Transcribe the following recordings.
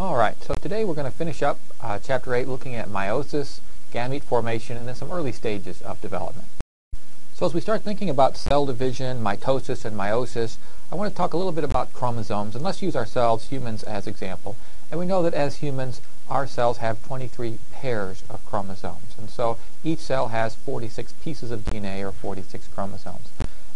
All right, so today we're going to finish up uh, Chapter 8 looking at meiosis, gamete formation, and then some early stages of development. So as we start thinking about cell division, mitosis, and meiosis, I want to talk a little bit about chromosomes, and let's use ourselves, humans, as example. And we know that as humans, our cells have 23 pairs of chromosomes. And so each cell has 46 pieces of DNA or 46 chromosomes.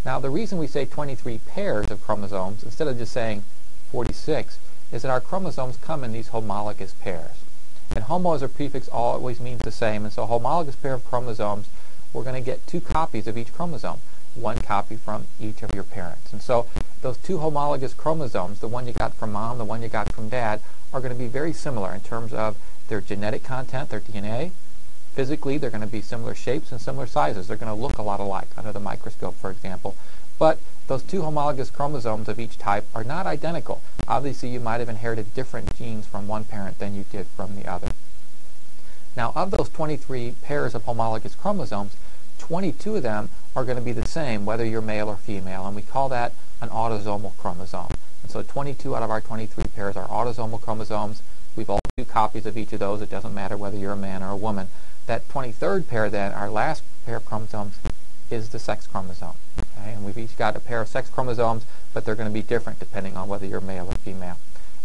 Now the reason we say 23 pairs of chromosomes instead of just saying 46 is that our chromosomes come in these homologous pairs. And homo as a prefix always means the same, and so homologous pair of chromosomes, we're going to get two copies of each chromosome, one copy from each of your parents. And so those two homologous chromosomes, the one you got from mom, the one you got from dad, are going to be very similar in terms of their genetic content, their DNA. Physically, they're going to be similar shapes and similar sizes. They're going to look a lot alike under the microscope, for example. But those two homologous chromosomes of each type are not identical. Obviously, you might have inherited different genes from one parent than you did from the other. Now, of those 23 pairs of homologous chromosomes, 22 of them are going to be the same, whether you're male or female, and we call that an autosomal chromosome. And so 22 out of our 23 pairs are autosomal chromosomes. We've all two copies of each of those. It doesn't matter whether you're a man or a woman. That 23rd pair then, our last pair of chromosomes, is the sex chromosome. Okay? And we've each got a pair of sex chromosomes, but they're going to be different depending on whether you're male or female.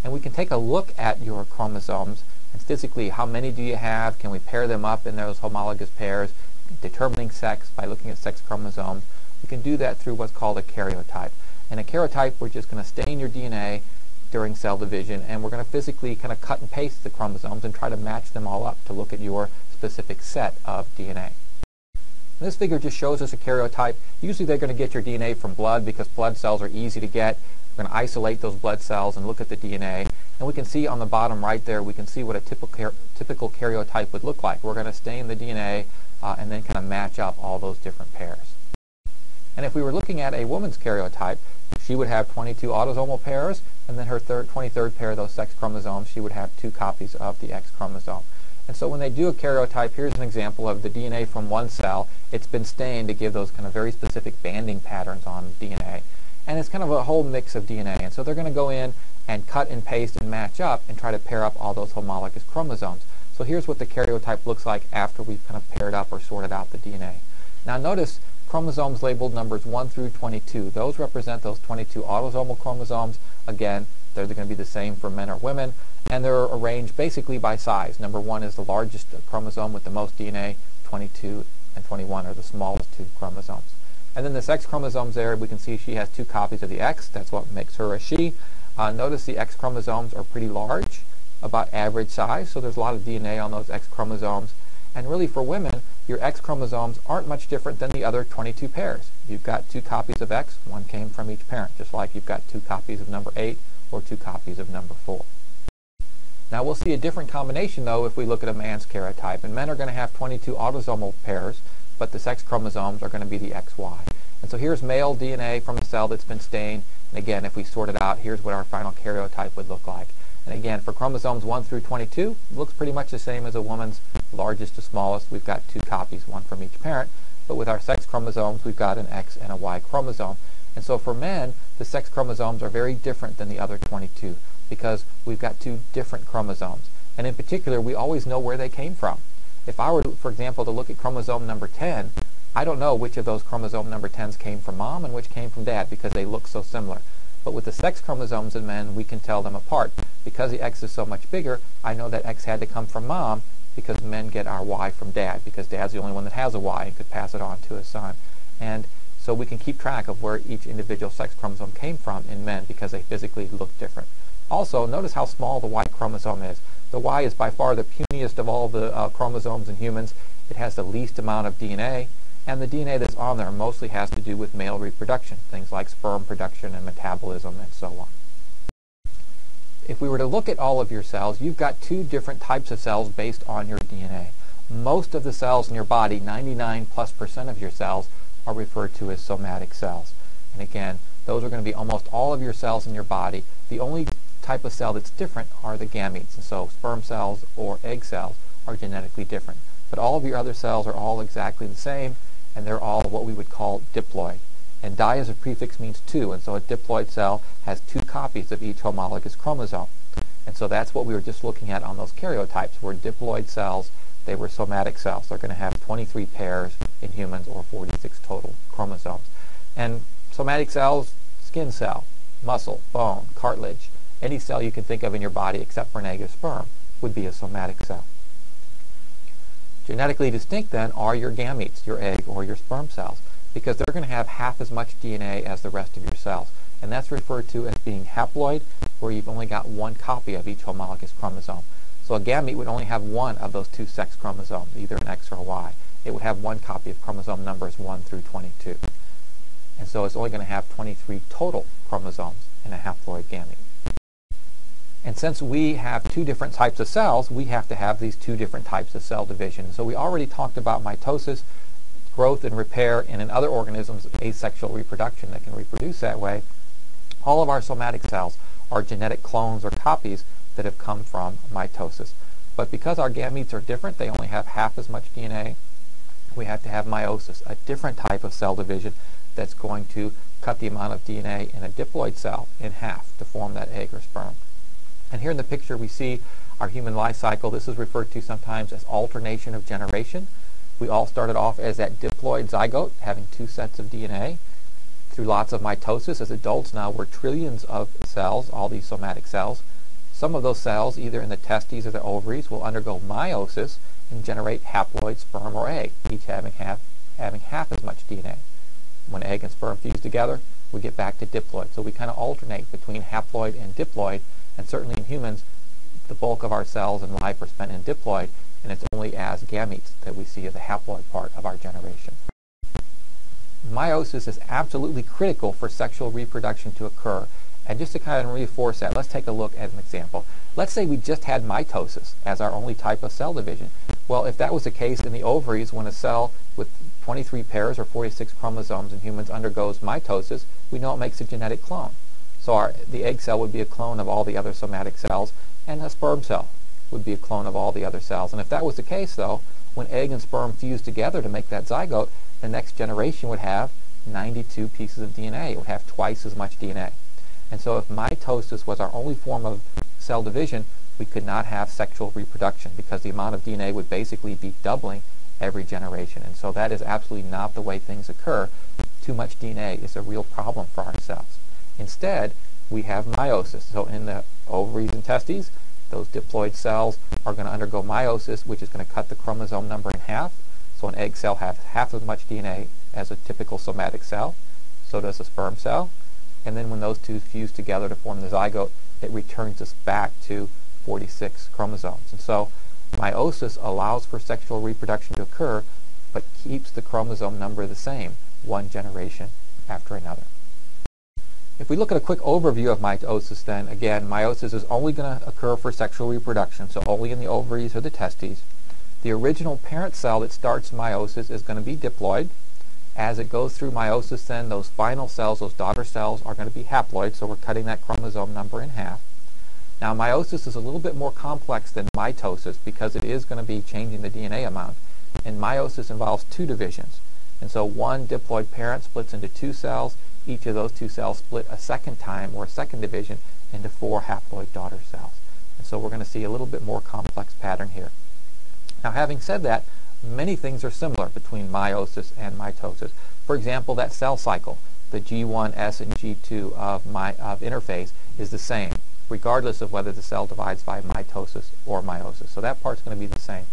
And we can take a look at your chromosomes and physically how many do you have? Can we pair them up in those homologous pairs? Determining sex by looking at sex chromosomes. We can do that through what's called a karyotype. And a karyotype, we're just going to stain your DNA during cell division, and we're going to physically kind of cut and paste the chromosomes and try to match them all up to look at your specific set of DNA. This figure just shows us a karyotype. Usually they're going to get your DNA from blood because blood cells are easy to get. We're going to isolate those blood cells and look at the DNA. And we can see on the bottom right there, we can see what a typical, typical karyotype would look like. We're going to stain the DNA uh, and then kind of match up all those different pairs. And if we were looking at a woman's karyotype, she would have 22 autosomal pairs, and then her third, 23rd pair of those sex chromosomes, she would have two copies of the X chromosome. And so when they do a karyotype, here's an example of the DNA from one cell. It's been stained to give those kind of very specific banding patterns on DNA. And it's kind of a whole mix of DNA. And so they're going to go in and cut and paste and match up and try to pair up all those homologous chromosomes. So here's what the karyotype looks like after we've kind of paired up or sorted out the DNA. Now notice chromosomes labeled numbers 1 through 22. Those represent those 22 autosomal chromosomes. Again, they're going to be the same for men or women and they're arranged basically by size. Number one is the largest chromosome with the most DNA, 22 and 21 are the smallest two chromosomes. And then the sex chromosomes there, we can see she has two copies of the X. That's what makes her a she. Uh, notice the X chromosomes are pretty large, about average size, so there's a lot of DNA on those X chromosomes. And really for women, your X chromosomes aren't much different than the other 22 pairs. You've got two copies of X, one came from each parent, just like you've got two copies of number 8 or two copies of number 4. Now we'll see a different combination though if we look at a man's karyotype. And men are going to have 22 autosomal pairs, but the sex chromosomes are going to be the XY. And so here's male DNA from a cell that's been stained. And again, if we sort it out, here's what our final karyotype would look like. And again, for chromosomes 1 through 22, it looks pretty much the same as a woman's largest to smallest. We've got two copies, one from each parent. But with our sex chromosomes, we've got an X and a Y chromosome. And so for men, the sex chromosomes are very different than the other 22 because we've got two different chromosomes. And in particular, we always know where they came from. If I were, for example, to look at chromosome number 10, I don't know which of those chromosome number 10s came from mom and which came from dad because they look so similar. But with the sex chromosomes in men, we can tell them apart. Because the X is so much bigger, I know that X had to come from mom because men get our Y from dad because dad's the only one that has a Y and could pass it on to his son. And so we can keep track of where each individual sex chromosome came from in men because they physically look different. Also, notice how small the Y chromosome is. The Y is by far the puniest of all the uh, chromosomes in humans. It has the least amount of DNA, and the DNA that's on there mostly has to do with male reproduction, things like sperm production and metabolism and so on. If we were to look at all of your cells, you've got two different types of cells based on your DNA. Most of the cells in your body, 99 plus percent of your cells, are referred to as somatic cells. And again, those are going to be almost all of your cells in your body. The only type of cell that's different are the gametes. And so sperm cells or egg cells are genetically different. But all of your other cells are all exactly the same, and they're all what we would call diploid. And di as a prefix means two, and so a diploid cell has two copies of each homologous chromosome. And so that's what we were just looking at on those karyotypes, were diploid cells. They were somatic cells. They're going to have 23 pairs in humans or 46 total chromosomes. And somatic cells, skin cell, muscle, bone, cartilage, any cell you can think of in your body except for an egg or sperm would be a somatic cell. Genetically distinct then are your gametes, your egg or your sperm cells, because they're going to have half as much DNA as the rest of your cells. And that's referred to as being haploid, where you've only got one copy of each homologous chromosome. So a gamete would only have one of those two sex chromosomes, either an X or a Y. It would have one copy of chromosome numbers 1 through 22. And so it's only going to have 23 total chromosomes in a haploid gamete. And since we have two different types of cells, we have to have these two different types of cell division. So we already talked about mitosis, growth and repair, and in other organisms, asexual reproduction that can reproduce that way. All of our somatic cells are genetic clones or copies that have come from mitosis. But because our gametes are different, they only have half as much DNA, we have to have meiosis, a different type of cell division that's going to cut the amount of DNA in a diploid cell in half to form that egg or sperm. And here in the picture we see our human life cycle. This is referred to sometimes as alternation of generation. We all started off as that diploid zygote, having two sets of DNA. Through lots of mitosis, as adults now we're trillions of cells, all these somatic cells. Some of those cells, either in the testes or the ovaries, will undergo meiosis and generate haploid sperm or egg, each having half, having half as much DNA. When egg and sperm fuse together, we get back to diploid. So we kind of alternate between haploid and diploid and certainly in humans, the bulk of our cells and life are spent in diploid, and it's only as gametes that we see the haploid part of our generation. Meiosis is absolutely critical for sexual reproduction to occur. And just to kind of reinforce that, let's take a look at an example. Let's say we just had mitosis as our only type of cell division. Well, if that was the case in the ovaries, when a cell with 23 pairs or 46 chromosomes in humans undergoes mitosis, we know it makes a genetic clone. So our, the egg cell would be a clone of all the other somatic cells, and a sperm cell would be a clone of all the other cells. And if that was the case, though, when egg and sperm fuse together to make that zygote, the next generation would have 92 pieces of DNA. It would have twice as much DNA. And so if mitosis was our only form of cell division, we could not have sexual reproduction because the amount of DNA would basically be doubling every generation. And so that is absolutely not the way things occur. Too much DNA is a real problem for our cells. Instead, we have meiosis. So in the ovaries and testes, those diploid cells are going to undergo meiosis, which is going to cut the chromosome number in half. So an egg cell has half as much DNA as a typical somatic cell. So does a sperm cell. And then when those two fuse together to form the zygote, it returns us back to 46 chromosomes. And so meiosis allows for sexual reproduction to occur, but keeps the chromosome number the same, one generation after another. If we look at a quick overview of meiosis then, again, meiosis is only going to occur for sexual reproduction, so only in the ovaries or the testes. The original parent cell that starts meiosis is going to be diploid. As it goes through meiosis then, those final cells, those daughter cells, are going to be haploid, so we're cutting that chromosome number in half. Now meiosis is a little bit more complex than mitosis because it is going to be changing the DNA amount. And meiosis involves two divisions. And so one diploid parent splits into two cells, each of those two cells split a second time or a second division into four haploid daughter cells. And so we're going to see a little bit more complex pattern here. Now having said that, many things are similar between meiosis and mitosis. For example, that cell cycle, the G1S and G2 of, my, of interphase is the same, regardless of whether the cell divides by mitosis or meiosis. So that part's going to be the same.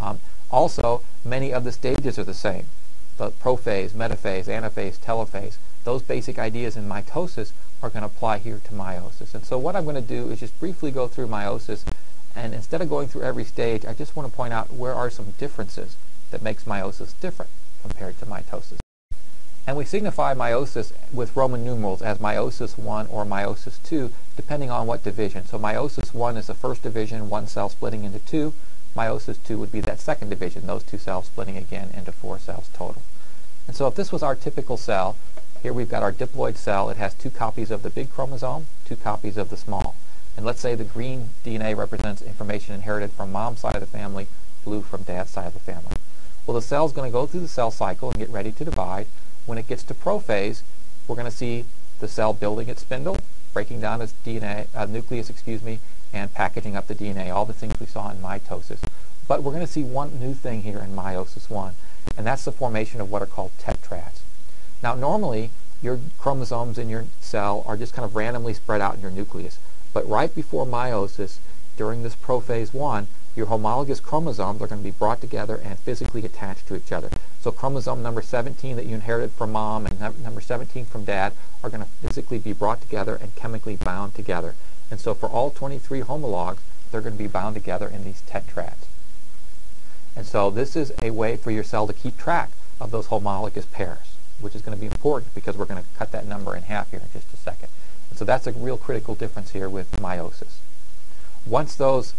Um, also, many of the stages are the same. The prophase, metaphase, anaphase, telophase those basic ideas in mitosis are going to apply here to meiosis. And so what I'm going to do is just briefly go through meiosis, and instead of going through every stage, I just want to point out where are some differences that makes meiosis different compared to mitosis. And we signify meiosis with Roman numerals as meiosis 1 or meiosis 2, depending on what division. So meiosis 1 is the first division, one cell splitting into two. Meiosis 2 would be that second division, those two cells splitting again into four cells total. And so if this was our typical cell, here we've got our diploid cell. It has two copies of the big chromosome, two copies of the small. And let's say the green DNA represents information inherited from mom's side of the family, blue from dad's side of the family. Well, the cell's going to go through the cell cycle and get ready to divide. When it gets to prophase, we're going to see the cell building its spindle, breaking down its DNA, uh, nucleus, excuse me, and packaging up the DNA, all the things we saw in mitosis. But we're going to see one new thing here in meiosis 1, and that's the formation of what are called tetrads. Now, normally, your chromosomes in your cell are just kind of randomly spread out in your nucleus. But right before meiosis, during this prophase 1, your homologous chromosomes are going to be brought together and physically attached to each other. So chromosome number 17 that you inherited from mom and number 17 from dad are going to physically be brought together and chemically bound together. And so for all 23 homologs, they're going to be bound together in these tetrads. And so this is a way for your cell to keep track of those homologous pairs, which is going to be important because we're going to cut that number in half here in just a second. So that's a real critical difference here with meiosis. Once those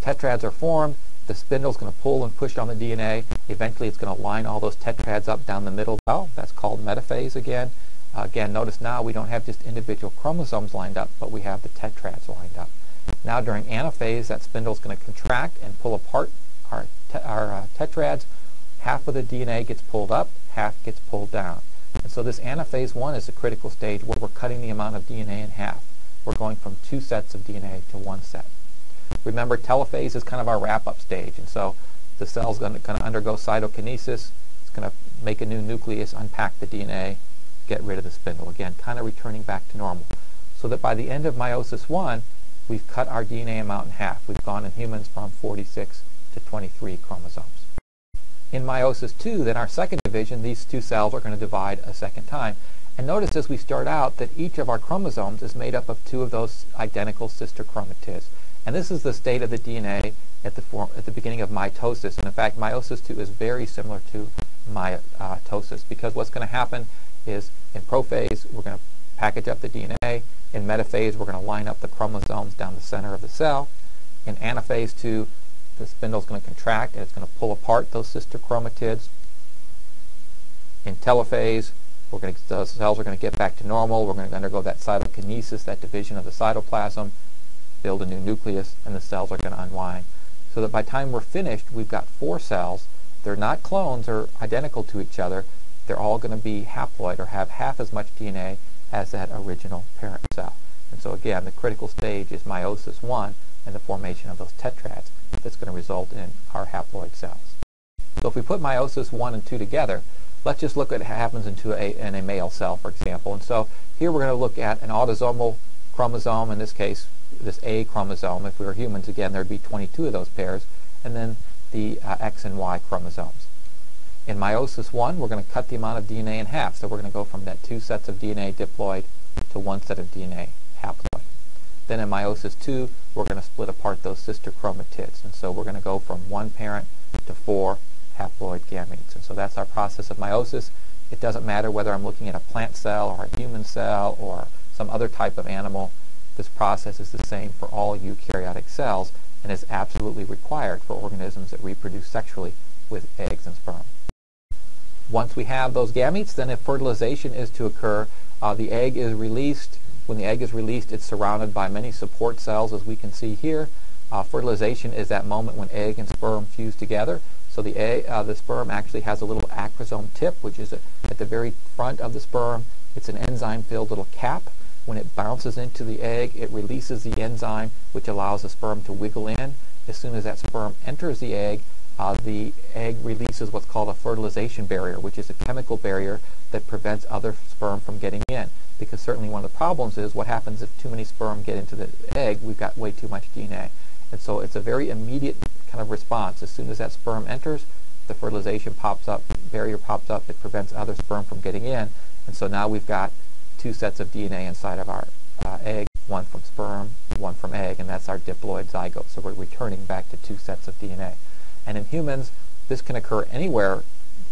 tetrads are formed, the spindle is going to pull and push on the DNA. Eventually, it's going to line all those tetrads up down the middle. Oh, that's called metaphase again. Uh, again, notice now we don't have just individual chromosomes lined up, but we have the tetrads lined up. Now, during anaphase, that spindle is going to contract and pull apart our, te our uh, tetrads. Half of the DNA gets pulled up, half gets pulled down. And so this anaphase 1 is a critical stage where we're cutting the amount of DNA in half. We're going from two sets of DNA to one set. Remember, telophase is kind of our wrap-up stage, and so the cell's going to undergo cytokinesis. It's going to make a new nucleus, unpack the DNA, get rid of the spindle. Again, kind of returning back to normal. So that by the end of meiosis 1, we've cut our DNA amount in half. We've gone in humans from 46 to 23 chromosomes. In meiosis 2, then our second division, these two cells are going to divide a second time. And notice as we start out that each of our chromosomes is made up of two of those identical sister chromatids. And this is the state of the DNA at the, form, at the beginning of mitosis. And in fact, meiosis 2 is very similar to mitosis because what's going to happen is in prophase, we're going to package up the DNA. In metaphase, we're going to line up the chromosomes down the center of the cell. In anaphase 2, the spindle is going to contract and it's going to pull apart those sister chromatids. In telophase, we're going to, the cells are going to get back to normal. We're going to undergo that cytokinesis, that division of the cytoplasm build a new nucleus, and the cells are going to unwind. So that by the time we're finished, we've got four cells. They're not clones or identical to each other. They're all going to be haploid or have half as much DNA as that original parent cell. And so again, the critical stage is meiosis 1 and the formation of those tetrads that's going to result in our haploid cells. So if we put meiosis 1 and 2 together, let's just look at what happens into a, in a male cell, for example. And so here we're going to look at an autosomal chromosome, in this case this A chromosome. If we were humans, again, there'd be 22 of those pairs, and then the uh, X and Y chromosomes. In meiosis 1, we're going to cut the amount of DNA in half, so we're going to go from that two sets of DNA diploid to one set of DNA. Then in meiosis 2, we're going to split apart those sister chromatids, and so we're going to go from one parent to four haploid gametes. And so that's our process of meiosis. It doesn't matter whether I'm looking at a plant cell or a human cell or some other type of animal. This process is the same for all eukaryotic cells and is absolutely required for organisms that reproduce sexually with eggs and sperm. Once we have those gametes, then if fertilization is to occur, uh, the egg is released. When the egg is released, it's surrounded by many support cells, as we can see here. Uh, fertilization is that moment when egg and sperm fuse together. So the, egg, uh, the sperm actually has a little acrosome tip, which is a, at the very front of the sperm. It's an enzyme-filled little cap. When it bounces into the egg, it releases the enzyme, which allows the sperm to wiggle in. As soon as that sperm enters the egg, uh, the egg releases what's called a fertilization barrier, which is a chemical barrier that prevents other sperm from getting in. Because certainly one of the problems is what happens if too many sperm get into the egg, we've got way too much DNA. And so it's a very immediate kind of response. As soon as that sperm enters, the fertilization pops up, barrier pops up, it prevents other sperm from getting in. And so now we've got two sets of DNA inside of our uh, egg, one from sperm, one from egg, and that's our diploid zygote. So we're returning back to two sets of DNA. And in humans, this can occur anywhere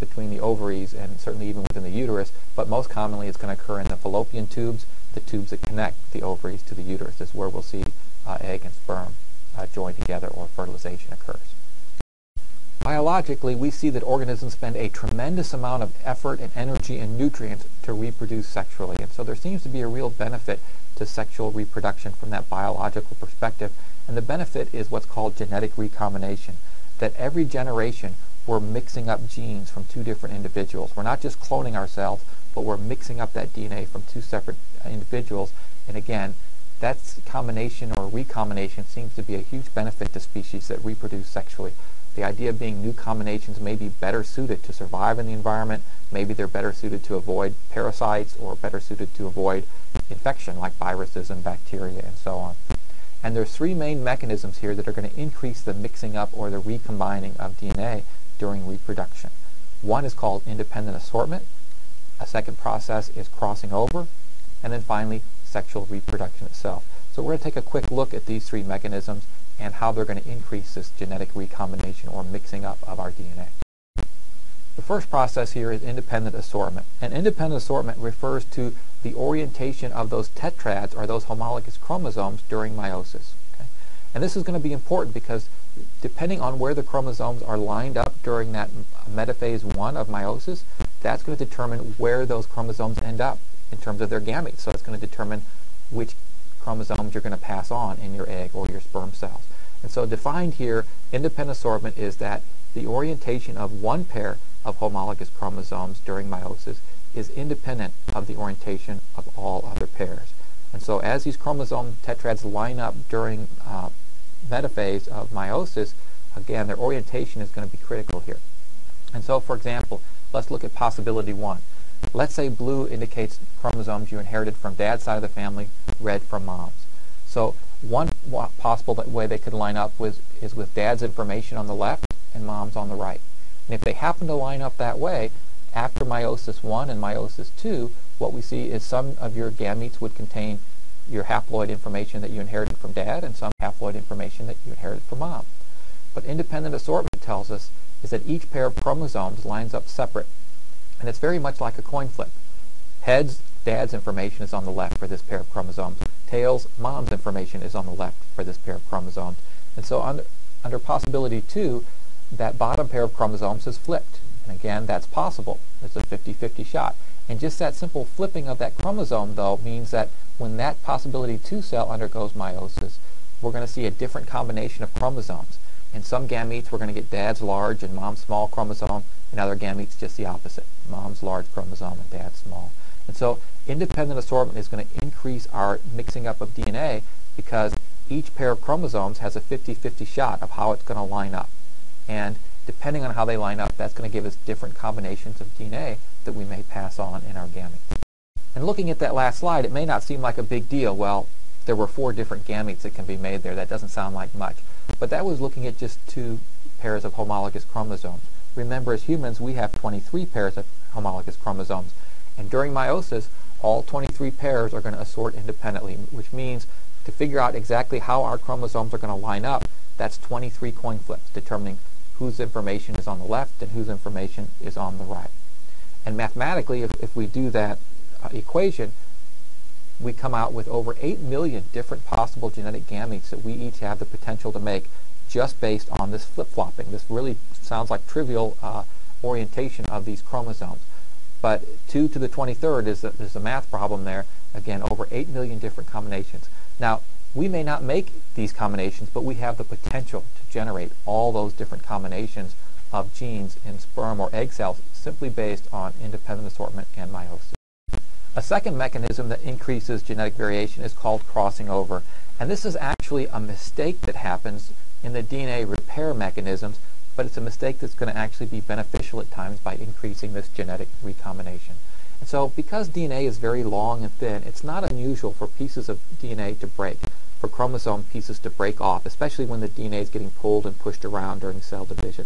between the ovaries and certainly even within the uterus, but most commonly it's going to occur in the fallopian tubes, the tubes that connect the ovaries to the uterus. Is where we'll see uh, egg and sperm uh, join together or fertilization occurs. Biologically, we see that organisms spend a tremendous amount of effort and energy and nutrients to reproduce sexually. And so there seems to be a real benefit to sexual reproduction from that biological perspective. And the benefit is what's called genetic recombination, that every generation we're mixing up genes from two different individuals. We're not just cloning ourselves, but we're mixing up that DNA from two separate uh, individuals. And again, that combination or recombination seems to be a huge benefit to species that reproduce sexually. The idea being new combinations may be better suited to survive in the environment. Maybe they're better suited to avoid parasites or better suited to avoid infection like viruses and bacteria and so on. And there's three main mechanisms here that are going to increase the mixing up or the recombining of DNA during reproduction. One is called independent assortment. A second process is crossing over. And then finally, sexual reproduction itself. So we're going to take a quick look at these three mechanisms and how they're going to increase this genetic recombination or mixing up of our DNA. The first process here is independent assortment. And independent assortment refers to the orientation of those tetrads or those homologous chromosomes during meiosis. Okay? And this is going to be important because depending on where the chromosomes are lined up during that metaphase 1 of meiosis, that's going to determine where those chromosomes end up in terms of their gametes. So it's going to determine which chromosomes you're going to pass on in your egg or your sperm cells. And so defined here, independent assortment is that the orientation of one pair of homologous chromosomes during meiosis is independent of the orientation of all other pairs. And so as these chromosome tetrads line up during uh, metaphase of meiosis, again, their orientation is going to be critical here. And so, for example, let's look at possibility one. Let's say blue indicates chromosomes you inherited from dad's side of the family, red from mom's. So one possible way they could line up was, is with dad's information on the left and mom's on the right. And if they happen to line up that way, after meiosis 1 and meiosis 2, what we see is some of your gametes would contain your haploid information that you inherited from dad and some haploid information that you inherited from mom. But independent assortment tells us is that each pair of chromosomes lines up separate. And it's very much like a coin flip. Heads, dad's information is on the left for this pair of chromosomes. Tails, mom's information is on the left for this pair of chromosomes. And so under, under possibility 2, that bottom pair of chromosomes is flipped. And again, that's possible. It's a 50-50 shot. And just that simple flipping of that chromosome, though, means that when that possibility 2 cell undergoes meiosis, we're going to see a different combination of chromosomes. In some gametes, we're going to get dad's large and mom's small chromosome. In other gametes, just the opposite. Mom's large chromosome and dad's small. And so independent assortment is going to increase our mixing up of DNA because each pair of chromosomes has a 50-50 shot of how it's going to line up. And depending on how they line up, that's going to give us different combinations of DNA that we may pass on in our gametes. And looking at that last slide, it may not seem like a big deal. Well, there were four different gametes that can be made there. That doesn't sound like much. But that was looking at just two pairs of homologous chromosomes. Remember, as humans, we have 23 pairs of homologous chromosomes. And during meiosis, all 23 pairs are going to assort independently, which means to figure out exactly how our chromosomes are going to line up, that's 23 coin flips, determining whose information is on the left and whose information is on the right. And mathematically, if, if we do that equation, we come out with over 8 million different possible genetic gametes that we each have the potential to make just based on this flip-flopping. This really sounds like trivial uh, orientation of these chromosomes. But 2 to the 23rd is a, is a math problem there. Again, over 8 million different combinations. Now, we may not make these combinations, but we have the potential to generate all those different combinations of genes in sperm or egg cells simply based on independent assortment and meiosis. A second mechanism that increases genetic variation is called crossing over. And this is actually a mistake that happens in the DNA repair mechanisms, but it's a mistake that's going to actually be beneficial at times by increasing this genetic recombination. And so because DNA is very long and thin, it's not unusual for pieces of DNA to break, for chromosome pieces to break off, especially when the DNA is getting pulled and pushed around during cell division.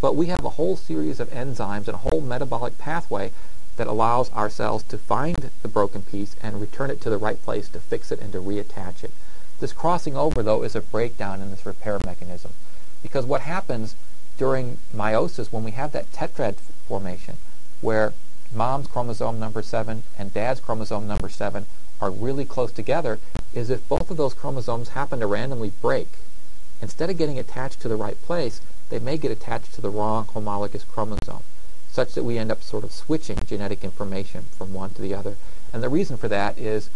But we have a whole series of enzymes and a whole metabolic pathway that allows our cells to find the broken piece and return it to the right place to fix it and to reattach it. This crossing over, though, is a breakdown in this repair mechanism. Because what happens during meiosis when we have that tetrad formation, where mom's chromosome number 7 and dad's chromosome number 7 are really close together is if both of those chromosomes happen to randomly break. Instead of getting attached to the right place, they may get attached to the wrong homologous chromosome, such that we end up sort of switching genetic information from one to the other. And the reason for that is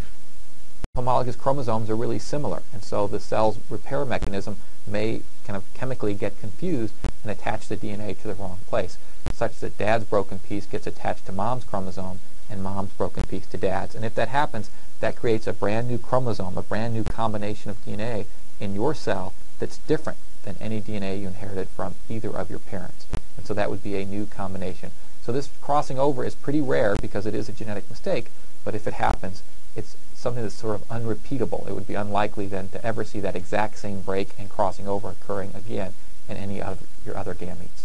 homologous chromosomes are really similar, and so the cell's repair mechanism may kind of chemically get confused and attach the DNA to the wrong place such that dad's broken piece gets attached to mom's chromosome and mom's broken piece to dad's. And if that happens, that creates a brand new chromosome, a brand new combination of DNA in your cell that's different than any DNA you inherited from either of your parents. And so that would be a new combination. So this crossing over is pretty rare because it is a genetic mistake, but if it happens, it's something that's sort of unrepeatable. It would be unlikely then to ever see that exact same break and crossing over occurring again in any of your other gametes.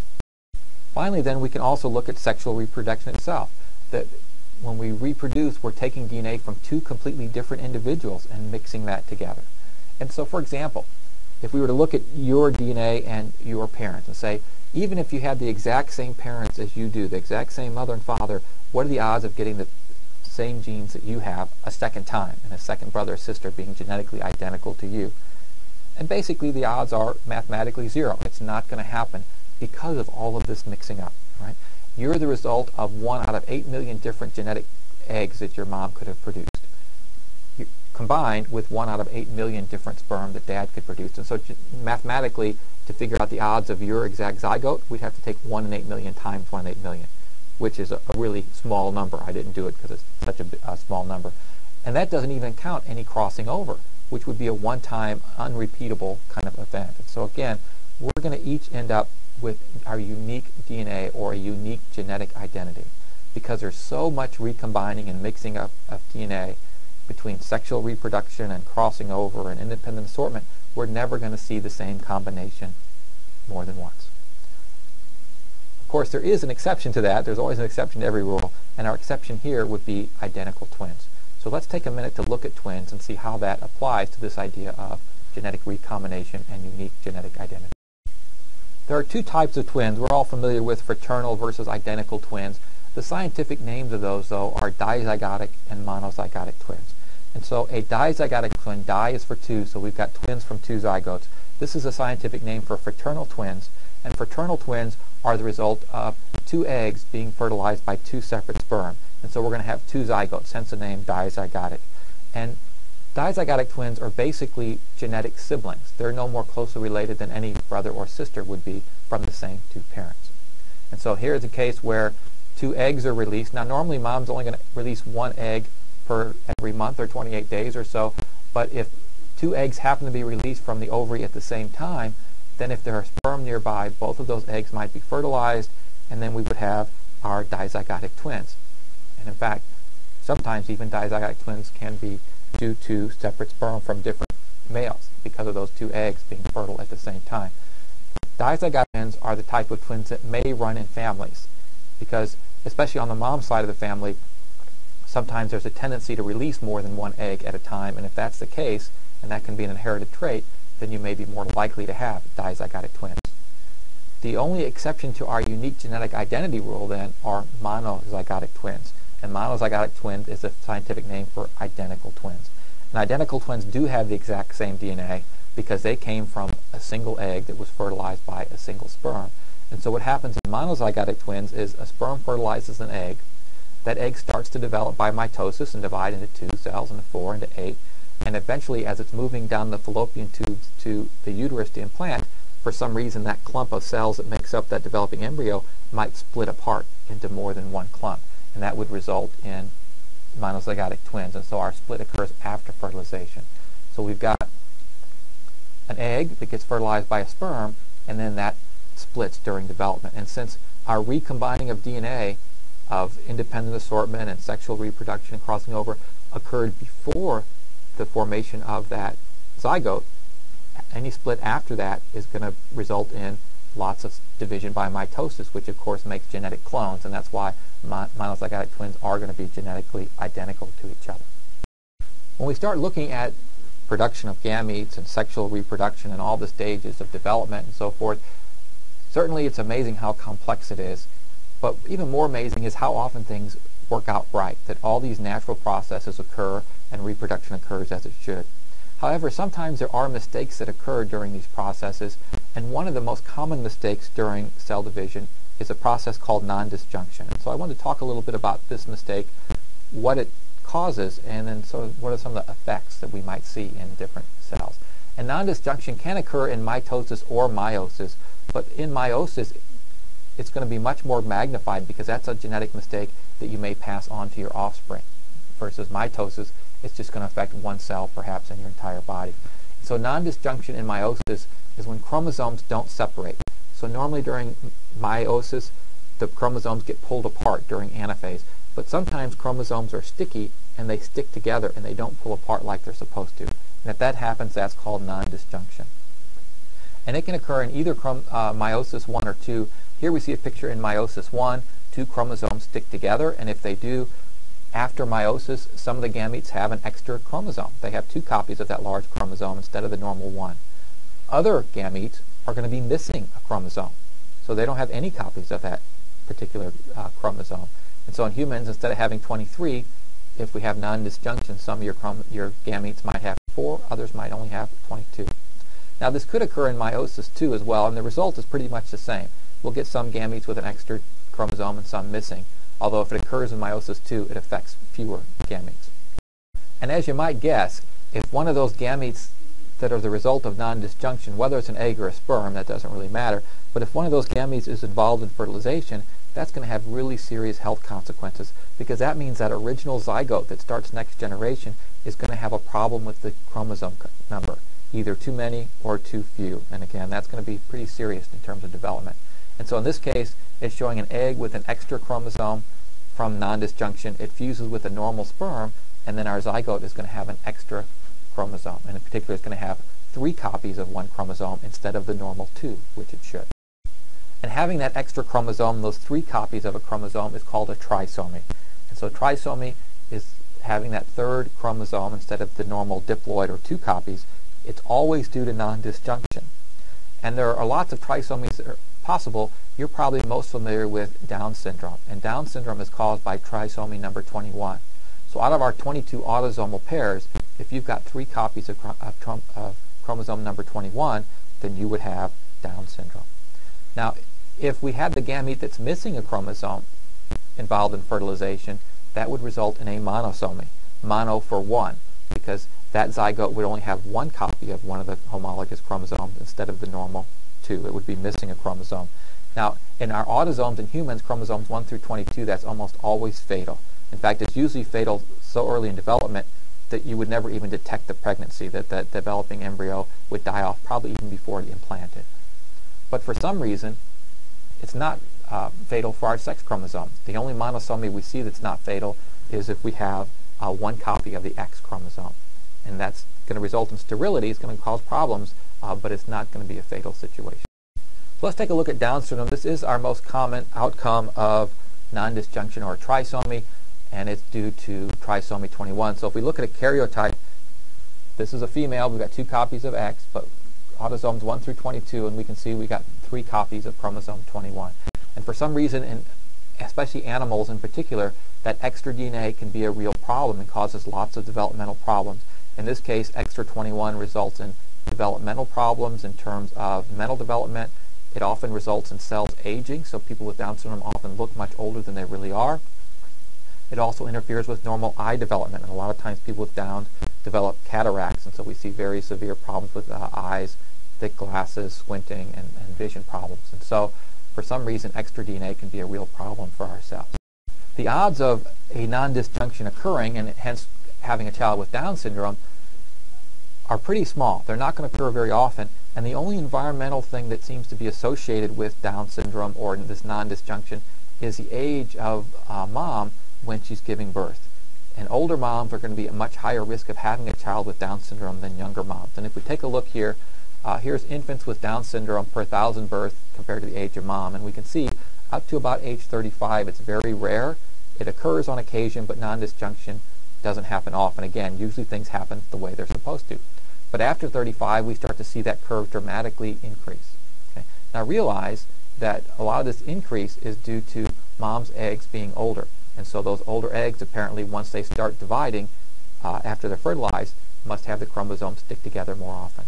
Finally, then, we can also look at sexual reproduction itself. That when we reproduce, we're taking DNA from two completely different individuals and mixing that together. And so, for example, if we were to look at your DNA and your parents and say, even if you had the exact same parents as you do, the exact same mother and father, what are the odds of getting the same genes that you have a second time and a second brother or sister being genetically identical to you? And basically the odds are mathematically zero. It's not going to happen because of all of this mixing up, right? You're the result of one out of 8 million different genetic eggs that your mom could have produced combined with one out of 8 million different sperm that dad could produce. And so mathematically, to figure out the odds of your exact zygote, we'd have to take 1 in 8 million times 1 in 8 million, which is a, a really small number. I didn't do it because it's such a, a small number. And that doesn't even count any crossing over, which would be a one-time, unrepeatable kind of event. And so again, we're going to each end up with our unique DNA or a unique genetic identity because there's so much recombining and mixing up of DNA between sexual reproduction and crossing over and independent assortment, we're never going to see the same combination more than once. Of course, there is an exception to that. There's always an exception to every rule, and our exception here would be identical twins. So let's take a minute to look at twins and see how that applies to this idea of genetic recombination and unique genetic identity. There are two types of twins. We're all familiar with fraternal versus identical twins. The scientific names of those, though, are dizygotic and monozygotic twins. And so a dizygotic twin, di is for two, so we've got twins from two zygotes. This is a scientific name for fraternal twins, and fraternal twins are the result of two eggs being fertilized by two separate sperm. And so we're going to have two zygotes, hence the name dizygotic. And dizygotic twins are basically genetic siblings. They're no more closely related than any brother or sister would be from the same two parents. And so here's a case where two eggs are released. Now normally mom's only going to release one egg per every month or 28 days or so. But if two eggs happen to be released from the ovary at the same time, then if there are sperm nearby, both of those eggs might be fertilized, and then we would have our dizygotic twins. And in fact, sometimes even dizygotic twins can be due to separate sperm from different males because of those two eggs being fertile at the same time. Dizygotic twins are the type of twins that may run in families because, especially on the mom side of the family, sometimes there's a tendency to release more than one egg at a time, and if that's the case, and that can be an inherited trait, then you may be more likely to have dizygotic twins. The only exception to our unique genetic identity rule, then, are monozygotic twins. And monozygotic twins is a scientific name for identical twins. And identical twins do have the exact same DNA because they came from a single egg that was fertilized by a single sperm. And so what happens in monozygotic twins is a sperm fertilizes an egg, that egg starts to develop by mitosis and divide into two cells, into four, into eight, and eventually as it's moving down the fallopian tubes to the uterus to implant, for some reason that clump of cells that makes up that developing embryo might split apart into more than one clump, and that would result in monozygotic twins, and so our split occurs after fertilization. So we've got an egg that gets fertilized by a sperm, and then that splits during development. And since our recombining of DNA of independent assortment and sexual reproduction crossing over occurred before the formation of that zygote, any split after that is going to result in lots of division by mitosis, which of course makes genetic clones, and that's why monozygotic twins are going to be genetically identical to each other. When we start looking at production of gametes and sexual reproduction and all the stages of development and so forth, certainly it's amazing how complex it is but even more amazing is how often things work out right, that all these natural processes occur and reproduction occurs as it should. However, sometimes there are mistakes that occur during these processes, and one of the most common mistakes during cell division is a process called non-disjunction. So I want to talk a little bit about this mistake, what it causes, and then so what are some of the effects that we might see in different cells. And non-disjunction can occur in mitosis or meiosis, but in meiosis it's going to be much more magnified because that's a genetic mistake that you may pass on to your offspring. Versus mitosis, it's just going to affect one cell perhaps in your entire body. So non-disjunction in meiosis is when chromosomes don't separate. So normally during meiosis, the chromosomes get pulled apart during anaphase. But sometimes chromosomes are sticky and they stick together and they don't pull apart like they're supposed to. And if that happens, that's called non-disjunction. And it can occur in either uh, meiosis 1 or 2. Here we see a picture in meiosis 1. Two chromosomes stick together, and if they do, after meiosis, some of the gametes have an extra chromosome. They have two copies of that large chromosome instead of the normal one. Other gametes are going to be missing a chromosome, so they don't have any copies of that particular uh, chromosome. And so in humans, instead of having 23, if we have non-disjunction, some of your, your gametes might have 4, others might only have 22. Now this could occur in meiosis too as well, and the result is pretty much the same. We'll get some gametes with an extra chromosome and some missing, although if it occurs in meiosis too, it affects fewer gametes. And as you might guess, if one of those gametes that are the result of non-disjunction, whether it's an egg or a sperm, that doesn't really matter, but if one of those gametes is involved in fertilization, that's going to have really serious health consequences because that means that original zygote that starts next generation is going to have a problem with the chromosome number, either too many or too few. And again, that's going to be pretty serious in terms of development. And so in this case, it's showing an egg with an extra chromosome from non-disjunction. It fuses with a normal sperm, and then our zygote is going to have an extra chromosome. And in particular, it's going to have three copies of one chromosome instead of the normal two, which it should. And having that extra chromosome, those three copies of a chromosome, is called a trisomy. And so trisomy is having that third chromosome instead of the normal diploid or two copies. It's always due to non-disjunction. And there are lots of trisomies possible. You're probably most familiar with Down syndrome. And Down syndrome is caused by trisomy number 21. So out of our 22 autosomal pairs, if you've got three copies of, of, of chromosome number 21, then you would have Down syndrome. Now, if we had the gamete that's missing a chromosome involved in fertilization, that would result in a monosomy, mono for one, because that zygote would only have one copy of one of the homologous chromosomes instead of the normal two. It would be missing a chromosome. Now, in our autosomes in humans, chromosomes 1 through 22, that's almost always fatal. In fact, it's usually fatal so early in development that you would never even detect the pregnancy, that the developing embryo would die off probably even before it implanted. But for some reason, it's not uh, fatal for our sex chromosome. The only monosomy we see that's not fatal is if we have uh, one copy of the X chromosome. And that's going to result in sterility. It's going to cause problems, uh, but it's not going to be a fatal situation. So let's take a look at Down syndrome. This is our most common outcome of non-disjunction or trisomy, and it's due to trisomy 21. So if we look at a karyotype, this is a female. We've got two copies of X, but autosomes 1 through 22, and we can see we got three copies of chromosome 21. And for some reason, in, especially animals in particular, that extra DNA can be a real problem and causes lots of developmental problems. In this case, extra 21 results in developmental problems in terms of mental development. It often results in cells aging, so people with Down syndrome often look much older than they really are. It also interferes with normal eye development, and a lot of times people with Down develop cataracts, and so we see very severe problems with uh, eyes thick glasses, squinting, and, and vision problems. And so, for some reason, extra DNA can be a real problem for ourselves. The odds of a non-disjunction occurring, and hence having a child with Down syndrome, are pretty small. They're not going to occur very often, and the only environmental thing that seems to be associated with Down syndrome or this non-disjunction is the age of uh, mom when she's giving birth. And older moms are going to be at much higher risk of having a child with Down syndrome than younger moms. And if we take a look here uh, here's infants with Down syndrome per thousand births compared to the age of mom, and we can see up to about age 35, it's very rare. It occurs on occasion, but non-disjunction doesn't happen often. Again, usually things happen the way they're supposed to. But after 35, we start to see that curve dramatically increase. Okay? Now realize that a lot of this increase is due to mom's eggs being older. And so those older eggs, apparently, once they start dividing uh, after they're fertilized, must have the chromosomes stick together more often.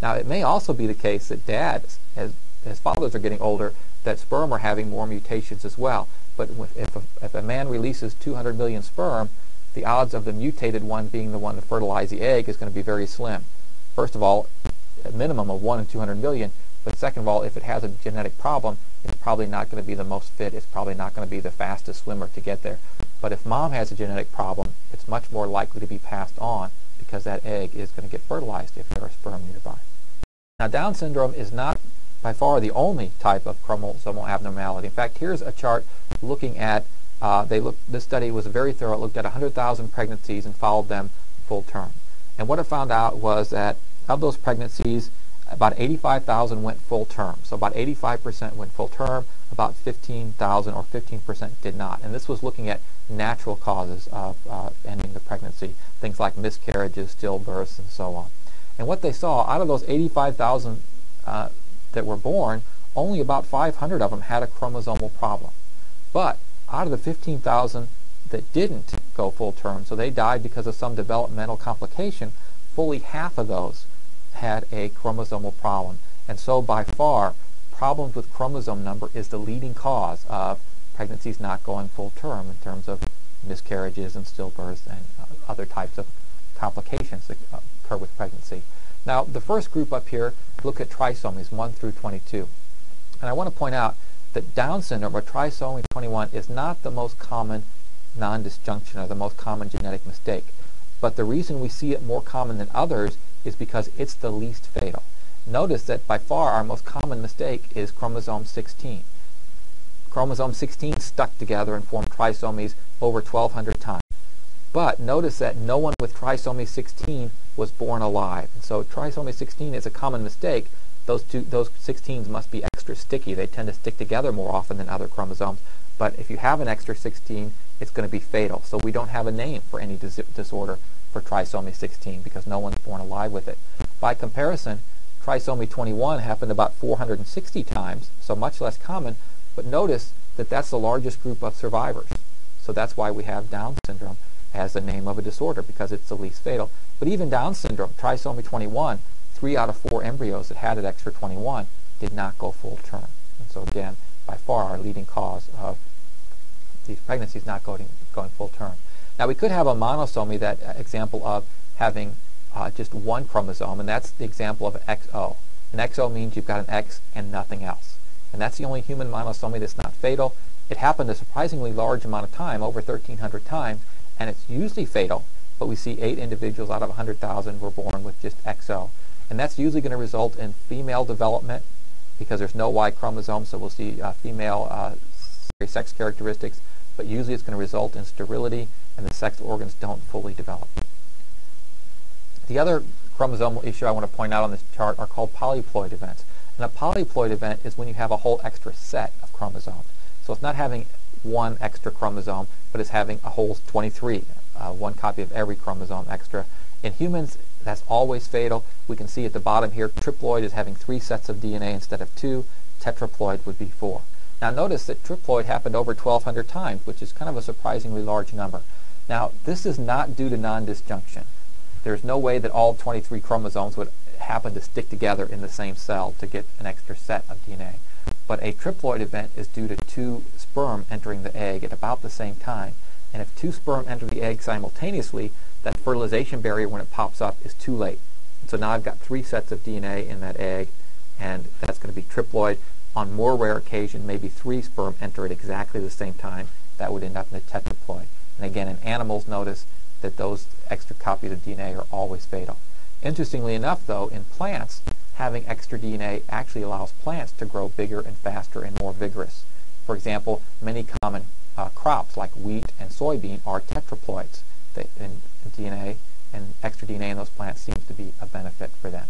Now, it may also be the case that dads, as, as fathers are getting older, that sperm are having more mutations as well. But if a, if a man releases 200 million sperm, the odds of the mutated one being the one to fertilize the egg is going to be very slim. First of all, a minimum of 1 in 200 million, but second of all, if it has a genetic problem, it's probably not going to be the most fit. It's probably not going to be the fastest swimmer to get there. But if mom has a genetic problem, it's much more likely to be passed on because that egg is going to get fertilized if there are sperm nearby. Now, Down syndrome is not by far the only type of chromosomal abnormality. In fact, here's a chart looking at, uh, they look, this study was very thorough. It looked at 100,000 pregnancies and followed them full term. And what it found out was that of those pregnancies, about 85,000 went full term. So about 85% went full term, about 15,000 or 15% did not. And this was looking at natural causes of uh, ending the pregnancy, things like miscarriages, stillbirths, and so on. And what they saw, out of those 85,000 uh, that were born, only about 500 of them had a chromosomal problem. But out of the 15,000 that didn't go full term, so they died because of some developmental complication, fully half of those had a chromosomal problem. And so by far, problems with chromosome number is the leading cause of pregnancies not going full term in terms of miscarriages and stillbirths and uh, other types of complications that occur with pregnancy. Now, the first group up here look at trisomies 1 through 22. And I want to point out that Down syndrome or trisomy 21 is not the most common non-disjunction or the most common genetic mistake. But the reason we see it more common than others is because it's the least fatal. Notice that by far our most common mistake is chromosome 16. Chromosome 16 stuck together and formed trisomies over 1,200 times. But notice that no one with trisomy 16 was born alive. So trisomy 16 is a common mistake. Those, two, those 16s must be extra sticky. They tend to stick together more often than other chromosomes. But if you have an extra 16, it's going to be fatal. So we don't have a name for any dis disorder for trisomy 16 because no one's born alive with it. By comparison, trisomy 21 happened about 460 times, so much less common, but notice that that's the largest group of survivors. So that's why we have Down syndrome as the name of a disorder because it's the least fatal. But even Down syndrome, trisomy 21, three out of four embryos that had it extra 21 did not go full term. And so again, by far our leading cause of these pregnancies not going, going full term. Now we could have a monosomy, that example of having uh, just one chromosome, and that's the example of an XO. An XO means you've got an X and nothing else. And that's the only human monosomy that's not fatal. It happened a surprisingly large amount of time, over 1,300 times, and it's usually fatal, but we see eight individuals out of 100,000 were born with just XO. And that's usually going to result in female development because there's no Y chromosome, so we'll see uh, female uh, sex characteristics, but usually it's going to result in sterility and the sex organs don't fully develop. The other chromosomal issue I want to point out on this chart are called polyploid events. And a polyploid event is when you have a whole extra set of chromosomes. So it's not having one extra chromosome, but it's having a whole 23, uh, one copy of every chromosome extra. In humans, that's always fatal. We can see at the bottom here, triploid is having three sets of DNA instead of two. Tetraploid would be four. Now notice that triploid happened over 1,200 times, which is kind of a surprisingly large number. Now, this is not due to non-disjunction. There's no way that all 23 chromosomes would happen to stick together in the same cell to get an extra set of DNA. But a triploid event is due to two sperm entering the egg at about the same time. And if two sperm enter the egg simultaneously, that fertilization barrier when it pops up is too late. So now I've got three sets of DNA in that egg, and that's going to be triploid. On more rare occasion, maybe three sperm enter at exactly the same time. That would end up in a tetraploid. And again, in animals, notice that those extra copies of DNA are always fatal. Interestingly enough, though, in plants, having extra DNA actually allows plants to grow bigger and faster and more vigorous. For example, many common uh, crops like wheat and soybean are tetraploids. In DNA and extra DNA in those plants seems to be a benefit for them.